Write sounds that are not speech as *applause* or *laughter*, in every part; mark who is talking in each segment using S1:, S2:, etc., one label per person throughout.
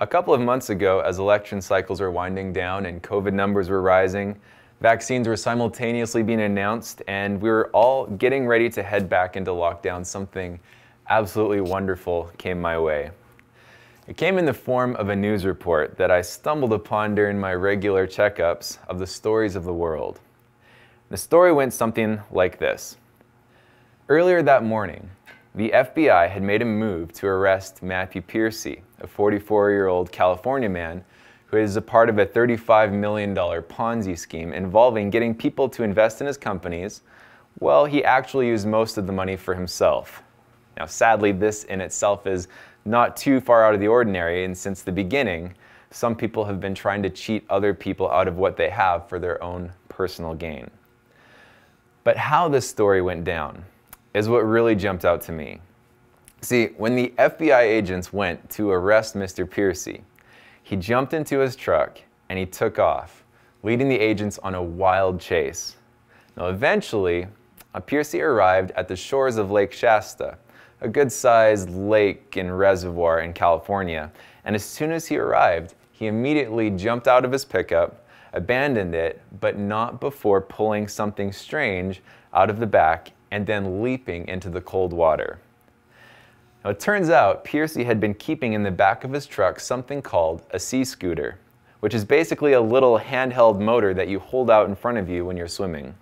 S1: A couple of months ago, as election cycles were winding down and COVID numbers were rising, vaccines were simultaneously being announced, and we were all getting ready to head back into lockdown. Something absolutely wonderful came my way. It came in the form of a news report that I stumbled upon during my regular checkups of the stories of the world. The story went something like this Earlier that morning, the FBI had made a move to arrest Matthew Piercy, a 44 year old California man who is a part of a $35 million Ponzi scheme involving getting people to invest in his companies. Well, he actually used most of the money for himself. Now, sadly, this in itself is not too far out of the ordinary, and since the beginning, some people have been trying to cheat other people out of what they have for their own personal gain. But how this story went down is what really jumped out to me. See, when the FBI agents went to arrest Mr. Piercy, he jumped into his truck and he took off, leading the agents on a wild chase. Now, eventually, Piercy arrived at the shores of Lake Shasta, a good sized lake and reservoir in California, and as soon as he arrived, he immediately jumped out of his pickup, abandoned it, but not before pulling something strange out of the back and then leaping into the cold water. Now, it turns out Piercy had been keeping in the back of his truck something called a sea scooter, which is basically a little handheld motor that you hold out in front of you when you're swimming.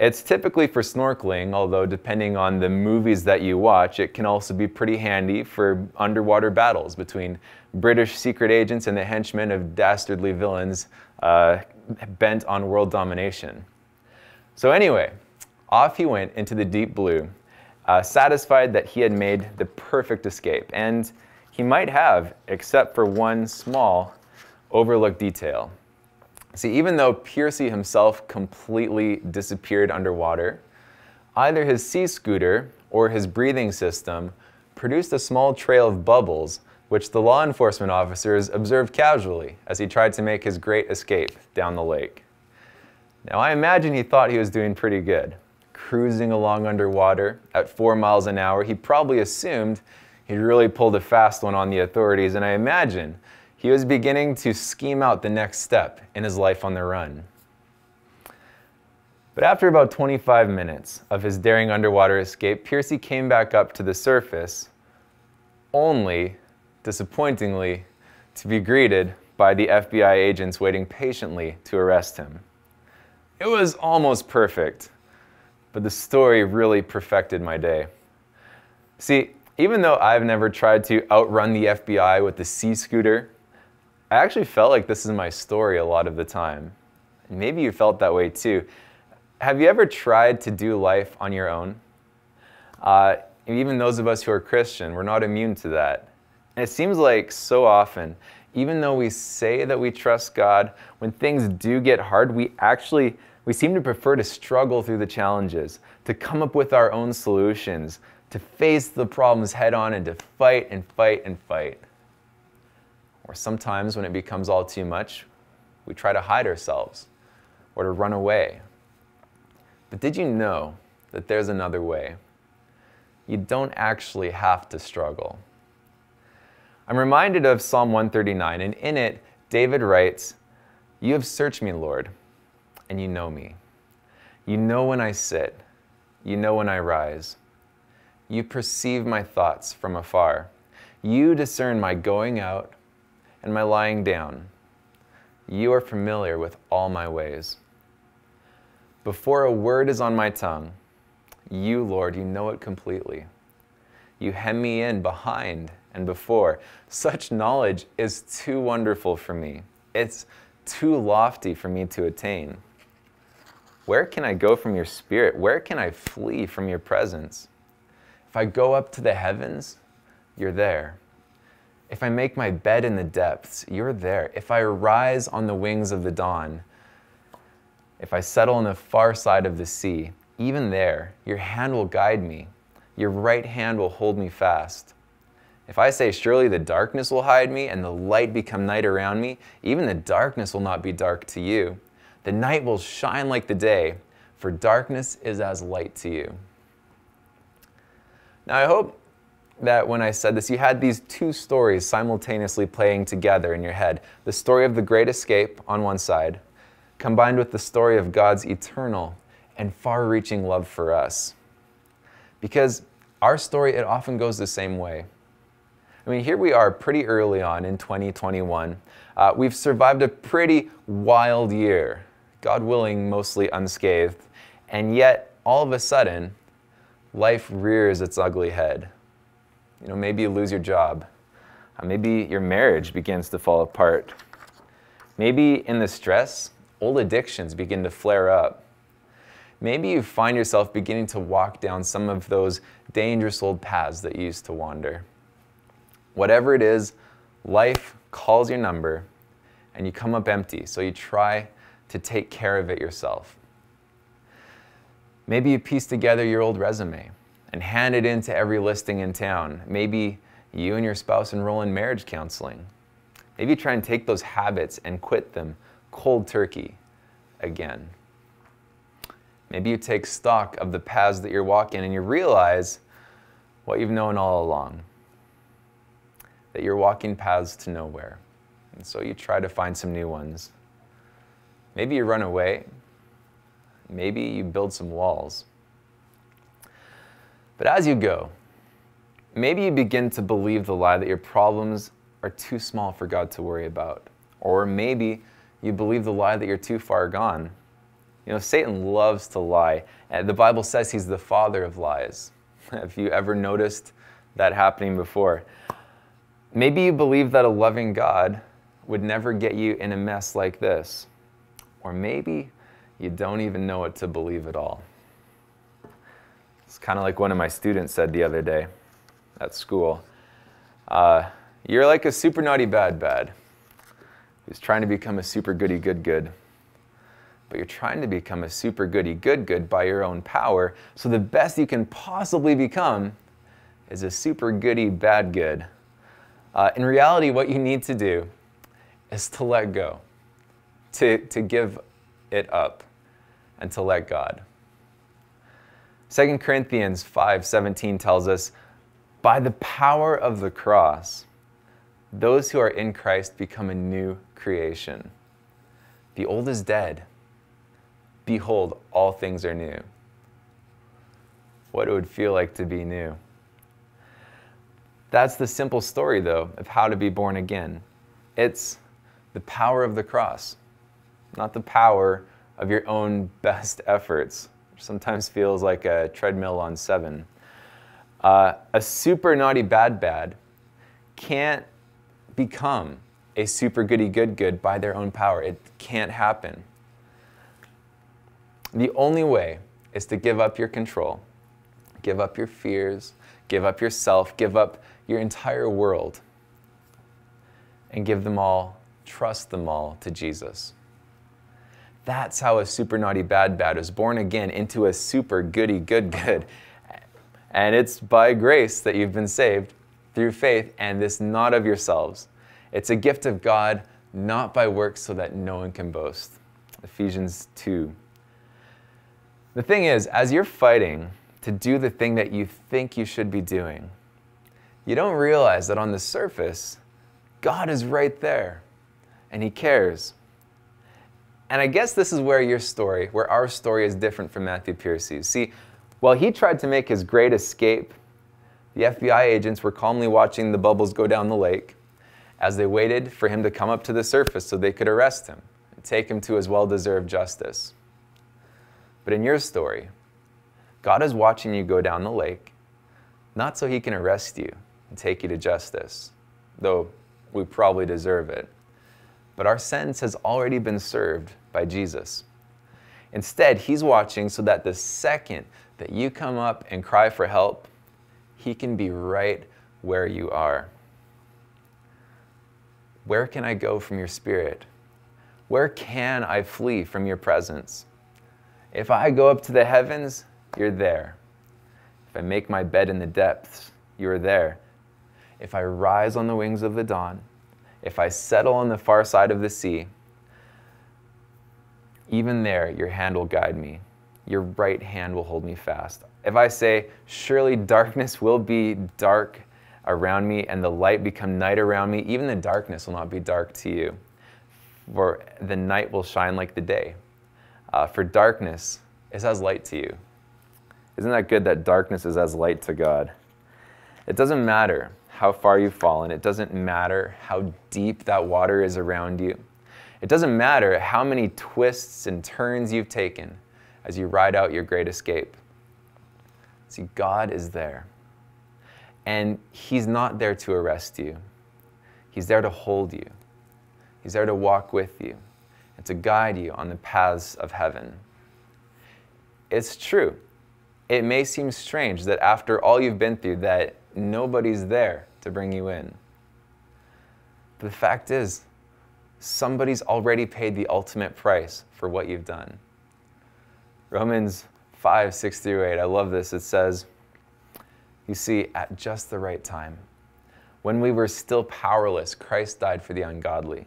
S1: It's typically for snorkeling, although depending on the movies that you watch, it can also be pretty handy for underwater battles between British secret agents and the henchmen of dastardly villains uh, bent on world domination. So anyway, off he went into the deep blue, uh, satisfied that he had made the perfect escape. And he might have, except for one small, overlooked detail. See, even though Piercy himself completely disappeared underwater, either his sea scooter or his breathing system produced a small trail of bubbles which the law enforcement officers observed casually as he tried to make his great escape down the lake. Now, I imagine he thought he was doing pretty good cruising along underwater at four miles an hour, he probably assumed he'd really pulled a fast one on the authorities, and I imagine he was beginning to scheme out the next step in his life on the run. But after about 25 minutes of his daring underwater escape, Piercy came back up to the surface, only, disappointingly, to be greeted by the FBI agents waiting patiently to arrest him. It was almost perfect, but the story really perfected my day. See, even though I've never tried to outrun the FBI with the sea scooter, I actually felt like this is my story a lot of the time. Maybe you felt that way too. Have you ever tried to do life on your own? Uh, even those of us who are Christian, we're not immune to that. And it seems like so often, even though we say that we trust God, when things do get hard, we actually we seem to prefer to struggle through the challenges, to come up with our own solutions, to face the problems head on and to fight and fight and fight. Or sometimes when it becomes all too much, we try to hide ourselves or to run away. But did you know that there's another way? You don't actually have to struggle. I'm reminded of Psalm 139, and in it, David writes, You have searched me, Lord and you know me. You know when I sit, you know when I rise. You perceive my thoughts from afar. You discern my going out and my lying down. You are familiar with all my ways. Before a word is on my tongue, you, Lord, you know it completely. You hem me in behind and before. Such knowledge is too wonderful for me. It's too lofty for me to attain. Where can I go from your spirit? Where can I flee from your presence? If I go up to the heavens, you're there. If I make my bed in the depths, you're there. If I rise on the wings of the dawn, if I settle on the far side of the sea, even there, your hand will guide me. Your right hand will hold me fast. If I say, Surely the darkness will hide me and the light become night around me, even the darkness will not be dark to you. The night will shine like the day, for darkness is as light to you. Now, I hope that when I said this, you had these two stories simultaneously playing together in your head the story of the great escape on one side, combined with the story of God's eternal and far reaching love for us. Because our story, it often goes the same way. I mean, here we are pretty early on in 2021. Uh, we've survived a pretty wild year, God willing, mostly unscathed, and yet all of a sudden, life rears its ugly head. You know, maybe you lose your job. Uh, maybe your marriage begins to fall apart. Maybe in the stress, old addictions begin to flare up. Maybe you find yourself beginning to walk down some of those dangerous old paths that you used to wander. Whatever it is, life calls your number and you come up empty, so you try to take care of it yourself. Maybe you piece together your old resume and hand it in to every listing in town. Maybe you and your spouse enroll in marriage counseling. Maybe you try and take those habits and quit them cold turkey again. Maybe you take stock of the paths that you're walking and you realize what you've known all along that you're walking paths to nowhere. And so you try to find some new ones. Maybe you run away. Maybe you build some walls. But as you go, maybe you begin to believe the lie that your problems are too small for God to worry about. Or maybe you believe the lie that you're too far gone. You know, Satan loves to lie. The Bible says he's the father of lies. *laughs* Have you ever noticed that happening before? Maybe you believe that a loving God would never get you in a mess like this. Or maybe you don't even know what to believe at all. It's kind of like one of my students said the other day at school. Uh, you're like a super naughty bad bad who's trying to become a super goody good good. But you're trying to become a super goody good good by your own power. So the best you can possibly become is a super goody bad good. Uh, in reality, what you need to do is to let go, to, to give it up, and to let God. 2 Corinthians 5:17 tells us, "By the power of the cross, those who are in Christ become a new creation. The old is dead. Behold, all things are new." What it would feel like to be new. That's the simple story, though, of how to be born again. It's the power of the cross, not the power of your own *laughs* best efforts sometimes feels like a treadmill on seven. Uh, a super naughty bad bad can't become a super goody good good by their own power. It can't happen. The only way is to give up your control, give up your fears, give up yourself, give up your entire world, and give them all, trust them all to Jesus. That's how a super naughty bad bad was born again into a super goody good good. And it's by grace that you've been saved through faith, and this not of yourselves. It's a gift of God, not by works, so that no one can boast. Ephesians 2. The thing is, as you're fighting to do the thing that you think you should be doing, you don't realize that on the surface, God is right there and He cares. And I guess this is where your story, where our story is different from Matthew Piercy's. See, while he tried to make his great escape, the FBI agents were calmly watching the bubbles go down the lake as they waited for him to come up to the surface so they could arrest him and take him to his well deserved justice. But in your story, God is watching you go down the lake, not so he can arrest you and take you to justice, though we probably deserve it but our sentence has already been served by Jesus. Instead, He's watching so that the second that you come up and cry for help, He can be right where you are. Where can I go from your spirit? Where can I flee from your presence? If I go up to the heavens, you're there. If I make my bed in the depths, you're there. If I rise on the wings of the dawn, if I settle on the far side of the sea, even there your hand will guide me. your right hand will hold me fast. If I say, Surely darkness will be dark around me, and the light become night around me, even the darkness will not be dark to you. For the night will shine like the day. Uh, for darkness is as light to you. Isn't that good that darkness is as light to God? It doesn't matter how far you've fallen, it doesn't matter how deep that water is around you. It doesn't matter how many twists and turns you've taken as you ride out your great escape. See, God is there. And He's not there to arrest you, He's there to hold you, He's there to walk with you and to guide you on the paths of heaven. It's true. It may seem strange that after all you've been through that nobody's there to bring you in. But the fact is, somebody's already paid the ultimate price for what you've done. Romans 5, 6 through 8, I love this. It says, You see, at just the right time, when we were still powerless, Christ died for the ungodly.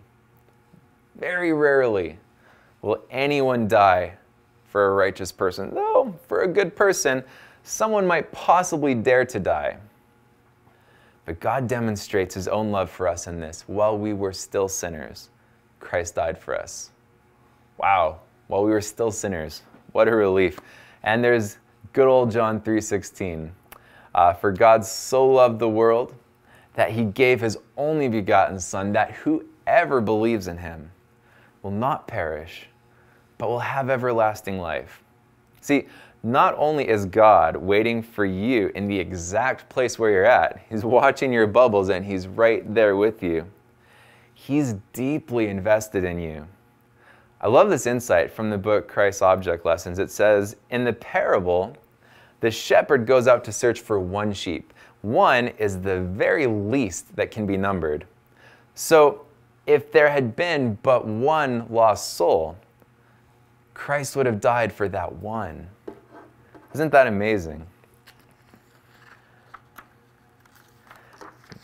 S1: Very rarely will anyone die for a righteous person, though for a good person, someone might possibly dare to die. But God demonstrates his own love for us in this. While we were still sinners, Christ died for us. Wow, while we were still sinners, what a relief. And there's good old John 3:16. Uh, for God so loved the world that he gave his only begotten son that whoever believes in him will not perish, but will have everlasting life. See, not only is God waiting for you in the exact place where you're at, He's watching your bubbles and He's right there with you. He's deeply invested in you. I love this insight from the book Christ's Object Lessons. It says, In the parable, the shepherd goes out to search for one sheep. One is the very least that can be numbered. So, if there had been but one lost soul, Christ would have died for that one. Isn't that amazing?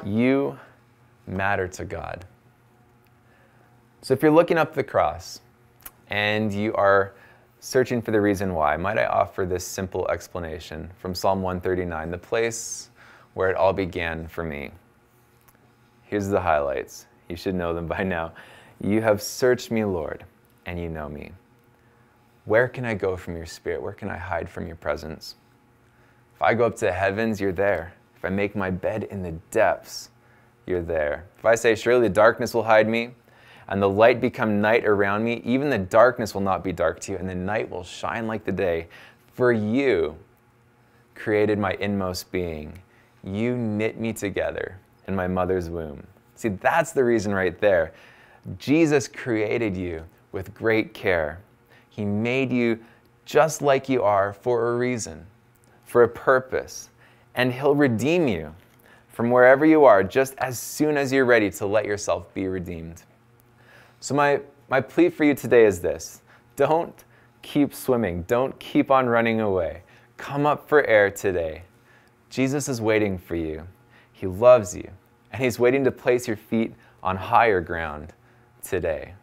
S1: You matter to God. So if you're looking up the cross and you are searching for the reason why, might I offer this simple explanation from Psalm 139, the place where it all began for me. Here's the highlights. You should know them by now. You have searched me, Lord, and you know me. Where can I go from your spirit? Where can I hide from your presence? If I go up to the heavens, you're there. If I make my bed in the depths, you're there. If I say, Surely the darkness will hide me, and the light become night around me, even the darkness will not be dark to you, and the night will shine like the day. For you created my inmost being. You knit me together in my mother's womb. See, that's the reason right there. Jesus created you with great care. He made you just like you are for a reason, for a purpose, and He'll redeem you from wherever you are just as soon as you're ready to let yourself be redeemed. So, my, my plea for you today is this don't keep swimming, don't keep on running away. Come up for air today. Jesus is waiting for you. He loves you, and He's waiting to place your feet on higher ground today.